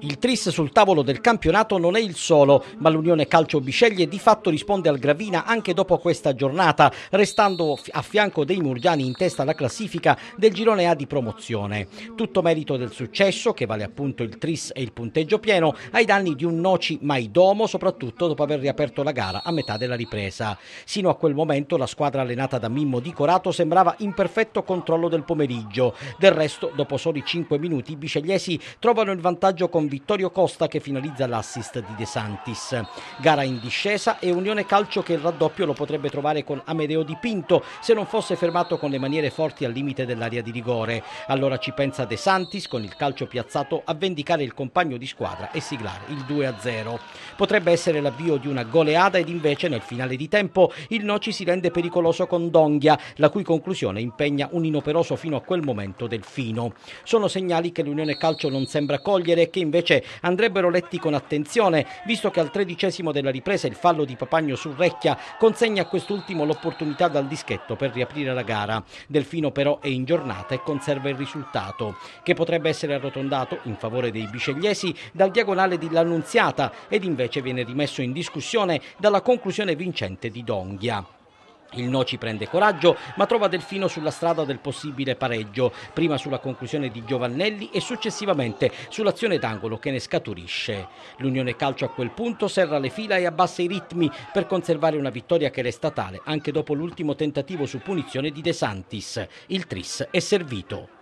Il Tris sul tavolo del campionato non è il solo, ma l'Unione Calcio Bisceglie di fatto risponde al Gravina anche dopo questa giornata, restando a fianco dei Murgiani in testa alla classifica del girone A di promozione. Tutto merito del successo, che vale appunto il Tris e il punteggio pieno, ai danni di un Noci mai domo, soprattutto dopo aver riaperto la gara a metà della ripresa. Sino a quel momento la squadra allenata da Mimmo Di Corato sembrava in perfetto controllo del pomeriggio. Del resto, dopo soli 5 minuti, i biscegliesi trovano il vantaggio con Vittorio Costa che finalizza l'assist di De Santis. Gara in discesa e Unione Calcio che il raddoppio lo potrebbe trovare con Amedeo Di Pinto se non fosse fermato con le maniere forti al limite dell'area di rigore. Allora ci pensa De Santis con il calcio piazzato a vendicare il compagno di squadra e siglare il 2-0. Potrebbe essere l'avvio di una goleada ed invece nel finale di tempo il Noci si rende pericoloso con Donghia, la cui conclusione impegna un inoperoso fino a quel momento Delfino. Sono segnali che l'Unione Calcio non sembra cogliere e che invece andrebbero letti con attenzione, visto che al tredicesimo della ripresa il fallo di Papagno su Recchia consegna a quest'ultimo l'opportunità dal dischetto per riaprire la gara. Delfino però è in giornata e conserva il risultato, che potrebbe essere arrotondato in favore dei bicegliesi dal diagonale di L'Annunziata ed invece viene rimesso in discussione dalla conclusione vincente di Donghia. Il Noci prende coraggio, ma trova Delfino sulla strada del possibile pareggio, prima sulla conclusione di Giovannelli e successivamente sull'azione d'angolo che ne scaturisce. L'Unione Calcio a quel punto serra le fila e abbassa i ritmi per conservare una vittoria che resta tale anche dopo l'ultimo tentativo su punizione di De Santis. Il Tris è servito.